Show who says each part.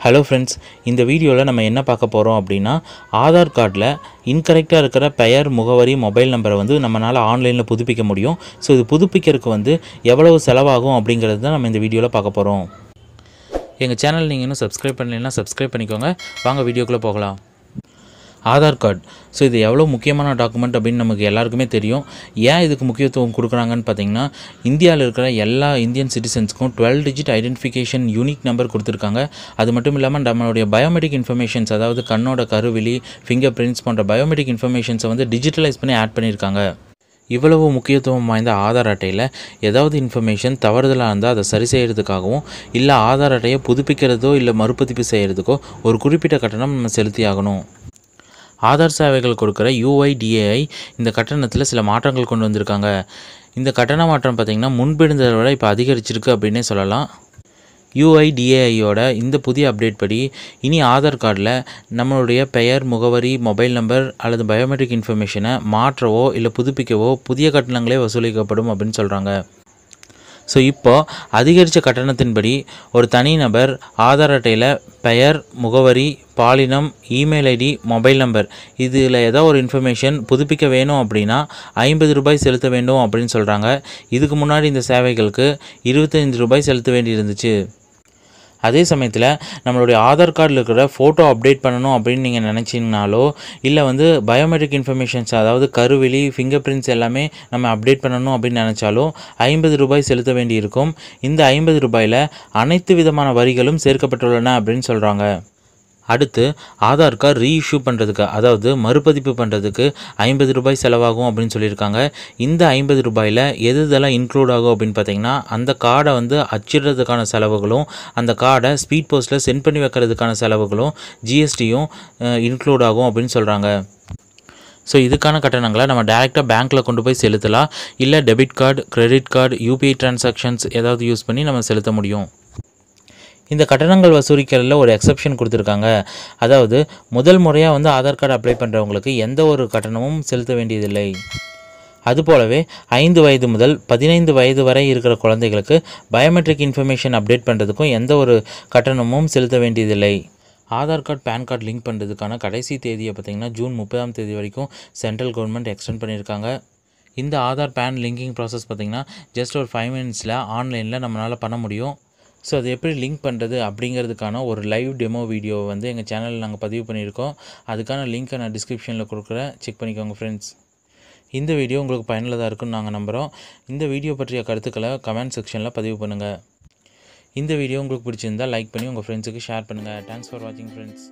Speaker 1: Hello friends இந்த வீடியோவில் நம்ம என்ன பார்க்க போகிறோம் அப்படின்னா ஆதார் கார்டில் இன்கரெக்டாக இருக்கிற பெயர் முகவரி மொபைல் நம்பரை வந்து நம்மளால் ஆன்லைனில் புதுப்பிக்க முடியும். ஸோ இது புதுப்பிக்கிறதுக்கு வந்து எவ்வளவு செலவாகும் அப்படிங்கிறது தான் நம்ம இந்த வீடியோவில் பார்க்க போகிறோம் எங்கள் சேனல் நீங்கள் இன்னும் சப்ஸ்கிரைப் பண்ணலைன்னா சப்ஸ்கிரைப் பண்ணிக்கோங்க. வாங்க வீடியோக்குள்ளே போகலாம். ஆதார் கார்டு. ஸோ இது எவ்வளோ முக்கியமான டாக்குமெண்ட் அப்படின்னு நமக்கு எல்லாருக்குமே தெரியும். ஏன் இதுக்கு முக்கியத்துவம் கொடுக்குறாங்கன்னு பார்த்தீங்கன்னா இந்தியாவில் இருக்கிற எல்லா Indian சிட்டிசன்ஸ்க்கும் twelve digit identification unique number கொடுத்துருக்காங்க. அது மட்டும் இல்லாமல் நம்மளுடைய பயோமெட்ரிக் இன்ஃபர்மேஷன்ஸ் அதாவது கண்ணோட கருவிழி ஃபிங்கர் பிரிண்ட்ஸ் போன்ற பயோமெட்ரிக் இன்ஃபர்மேஷன்ஸை வந்து டிஜிட்டலைஸ் பண்ணி ஆட் பண்ணியிருக்காங்க. இவ்வளவு முக்கியத்துவம் வாய்ந்த ஆதார் அட்டையில் ஏதாவது இன்ஃபர்மேஷன் தவறுதலாக இருந்தால் அதை சரி செய்கிறதுக்காகவும் இல்லை ஆதார் அட்டையை புதுப்பிக்கிறதோ இல்லை மறுபதிப்பு செய்கிறதுக்கோ ஒரு குறிப்பிட்ட கட்டணம் நம்ம செலுத்தி ஆகணும் ஆதார் சேவைகள் கொடுக்குற யூஐடிஏஐ இந்த கட்டணத்தில் சில மாற்றங்கள் கொண்டு வந்திருக்காங்க. இந்த கட்டண மாற்றம் பார்த்திங்கன்னா முன்பிருந்ததை விட இப்போ அதிகரிச்சிருக்கு அப்படின்னே சொல்லலாம். யூஐடிஏஐயோட இந்த புதிய அப்டேட் படி இனி ஆதார் கார்டில் நம்மளுடைய பெயர் முகவரி மொபைல் நம்பர் அல்லது பயோமெட்ரிக் இன்ஃபர்மேஷனை மாற்றவோ இல்லை புதுப்பிக்கவோ புதிய கட்டணங்களே வசூலிக்கப்படும் அப்படின்னு சொல்கிறாங்க ஸோ இப்போது அதிகரித்த கட்டணத்தின்படி ஒரு தனிநபர் ஆதார் அட்டையில் பெயர் முகவரி பாலினம் இமெயில் ஐடி மொபைல் நம்பர். இதில் ஏதோ ஒரு இன்ஃபர்மேஷன் புதுப்பிக்க வேணும் அப்படின்னா ஐம்பது ரூபாய் செலுத்த வேண்டும் அப்படின்னு சொல்கிறாங்க இதுக்கு முன்னாடி இந்த சேவைகளுக்கு இருபத்தஞ்சு ரூபாய் செலுத்த வேண்டி இருந்துச்சு அதே சமயத்தில் நம்மளுடைய ஆதார் கார்டில் இருக்கிற ஃபோட்டோ அப்டேட் பண்ணணும் அப்படின்னு நீங்கள் நினச்சிங்கனாலோ இல்லை வந்து பயோமெட்ரிக் இன்ஃபர்மேஷன்ஸ் அதாவது கருவிழி ஃபிங்கர் பிரிண்ட்ஸ் எல்லாமே நம்ம அப்டேட் பண்ணணும் அப்படின்னு நினச்சாலோ ஐம்பது ரூபாய் செலுத்த வேண்டியிருக்கும். இந்த ஐம்பது ரூபாயில் அனைத்து விதமான வரிகளும் சேர்க்கப்பட்டுள்ளன அப்படின்னு சொல்கிறாங்க அடுத்து ஆதார் கார்டு ரீஇஷ்யூ பண்ணுறதுக்கு அதாவது மறுபதிப்பு பண்ணுறதுக்கு ஐம்பது ரூபாய் செலவாகும் அப்படின்னு சொல்லியிருக்காங்க. இந்த ஐம்பது ரூபாயில் எது இதெல்லாம் இன்க்ளூட் ஆகும் அப்படின்னு பார்த்தீங்கன்னா அந்த கார்டை வந்து அச்சிடுறதுக்கான செலவுகளும் அந்த கார்டை ஸ்பீட் போஸ்ட்டில் சென்ட் பண்ணி வைக்கிறதுக்கான செலவுகளும் ஜிஎஸ்டியும் இன்க்ளூட் ஆகும் அப்படின்னு சொல்கிறாங்க ஸோ இதுக்கான கட்டணங்களை நம்ம டேரெக்டாக பேங்க்கில் கொண்டு போய் செலுத்தலாம். இல்லை debit card credit card UPI transactions ஏதாவது யூஸ் பண்ணி நம்ம செலுத்த முடியும். இந்த கட்டணங்கள் வசூலிக்கிறதுல ஒரு எக்ஸப்ஷன் கொடுத்துருக்காங்க. அதாவது முதல் முறையாக வந்து ஆதார் கார்டு அப்ளை பண்ணுறவங்களுக்கு எந்த ஒரு கட்டணமும் செலுத்த வேண்டியதில்லை. அதுபோலவே ஐந்து வயது முதல் பதினைந்து வயது வரை இருக்கிற குழந்தைகளுக்கு பயோமெட்ரிக் இன்ஃபர்மேஷன் அப்டேட் பண்ணுறதுக்கும் எந்த ஒரு கட்டணமும் செலுத்த வேண்டியதில்லை. Aadhaar card PAN card link பண்ணுறதுக்கான கடைசி தேதியை பார்த்திங்கன்னா ஜூன் முப்பதாம் தேதி வரைக்கும் சென்ட்ரல் கவர்மெண்ட் எக்ஸ்டெண்ட் பண்ணியிருக்காங்க. இந்த ஆதார் பேன் லிங்கிங் ப்ராசஸ் பார்த்திங்கன்னா ஜஸ்ட் ஒரு ஃபைவ் மினிட்ஸில் ஆன்லைனில் நம்மளால் பண்ண முடியும். ஸோ அது எப்படி லிங்க் பண்ணுறது அப்படிங்கிறதுக்கான ஒரு லைவ் டெமோ வீடியோ வந்து எங்கள் சேனலில் நாங்கள் பதிவு பண்ணியிருக்கோம். அதுக்கான லிங்க்கை நான் டிஸ்கிரிப்ஷனில் கொடுக்குறேன். செக் பண்ணிக்கோங்க ஃப்ரெண்ட்ஸ் இந்த வீடியோ உங்களுக்கு பயனுள்ளதாக இருக்குன்னு நாங்கள் நம்புகிறோம் இந்த வீடியோ பற்றிய கருத்துக்களை கமெண்ட் செக்ஷனில் பதிவு பண்ணுங்கள் இந்த வீடியோ உங்களுக்கு பிடிச்சிருந்தால் லைக் பண்ணி உங்கள் ஃப்ரெண்ட்ஸுக்கு ஷேர் பண்ணுங்கள் தேங்க்ஸ் ஃபார் வாட்சிங் ஃப்ரெண்ட்ஸ்